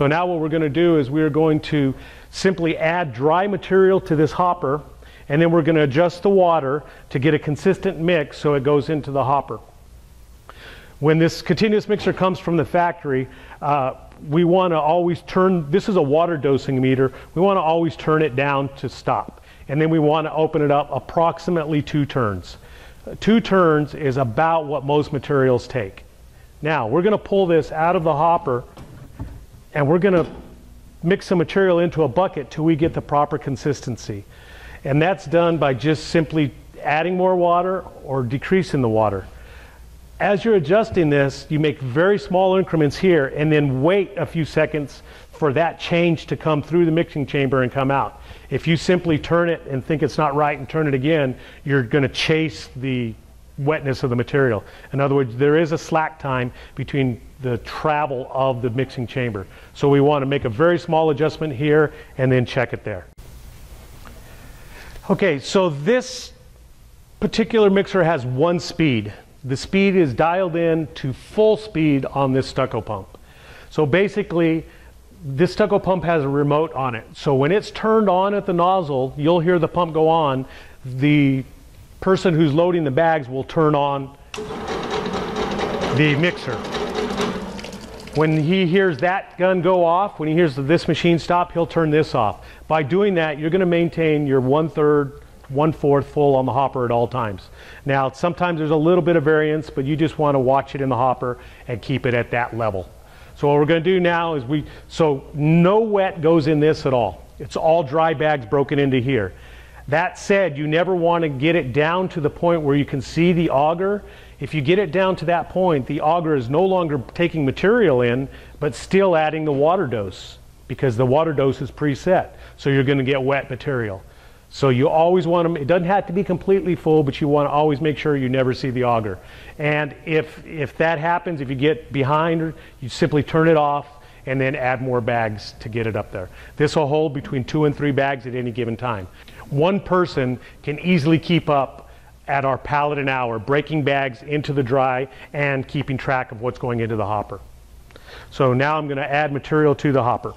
So now what we're going to do is we're going to simply add dry material to this hopper and then we're going to adjust the water to get a consistent mix so it goes into the hopper. When this continuous mixer comes from the factory, uh, we want to always turn, this is a water dosing meter, we want to always turn it down to stop. And then we want to open it up approximately two turns. Two turns is about what most materials take. Now, we're going to pull this out of the hopper and we're going to mix some material into a bucket till we get the proper consistency. And that's done by just simply adding more water or decreasing the water. As you're adjusting this, you make very small increments here and then wait a few seconds for that change to come through the mixing chamber and come out. If you simply turn it and think it's not right and turn it again, you're going to chase the wetness of the material. In other words, there is a slack time between the travel of the mixing chamber. So we want to make a very small adjustment here and then check it there. Okay, so this particular mixer has one speed. The speed is dialed in to full speed on this stucco pump. So basically, this stucco pump has a remote on it. So when it's turned on at the nozzle, you'll hear the pump go on. The person who's loading the bags will turn on the mixer. When he hears that gun go off, when he hears this machine stop, he'll turn this off. By doing that, you're going to maintain your one-third, one-fourth full on the hopper at all times. Now, sometimes there's a little bit of variance, but you just want to watch it in the hopper and keep it at that level. So what we're going to do now is we, so no wet goes in this at all. It's all dry bags broken into here. That said, you never want to get it down to the point where you can see the auger. If you get it down to that point, the auger is no longer taking material in, but still adding the water dose because the water dose is preset. So you're going to get wet material. So you always want to, it doesn't have to be completely full, but you want to always make sure you never see the auger. And if, if that happens, if you get behind, you simply turn it off and then add more bags to get it up there. This will hold between two and three bags at any given time one person can easily keep up at our pallet an hour, breaking bags into the dry and keeping track of what's going into the hopper. So now I'm going to add material to the hopper.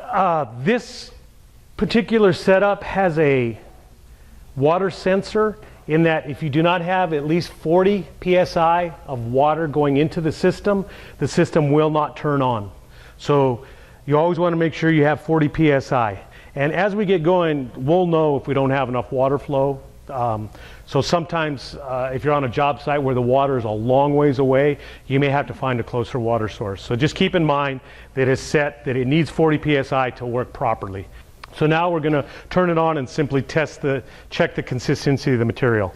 Uh, this particular setup has a water sensor in that if you do not have at least 40 psi of water going into the system, the system will not turn on. So you always want to make sure you have 40 psi. And as we get going, we'll know if we don't have enough water flow. Um, so sometimes uh, if you're on a job site where the water is a long ways away, you may have to find a closer water source. So just keep in mind that it's set that it needs 40 psi to work properly. So now we're going to turn it on and simply test the, check the consistency of the material.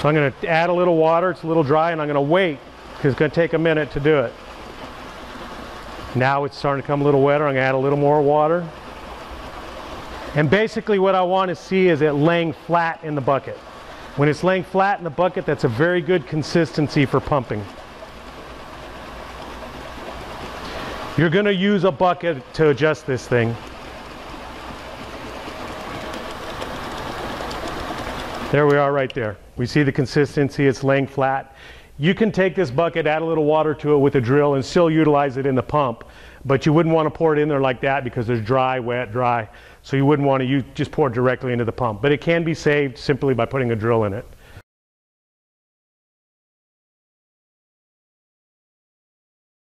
So I'm going to add a little water, it's a little dry, and I'm going to wait because it's going to take a minute to do it. Now it's starting to come a little wetter, I'm going to add a little more water. And basically what I want to see is it laying flat in the bucket. When it's laying flat in the bucket, that's a very good consistency for pumping. You're going to use a bucket to adjust this thing. There we are right there. We see the consistency, it's laying flat. You can take this bucket, add a little water to it with a drill and still utilize it in the pump, but you wouldn't want to pour it in there like that because there's dry, wet, dry. So you wouldn't want to use, just pour directly into the pump. But it can be saved simply by putting a drill in it.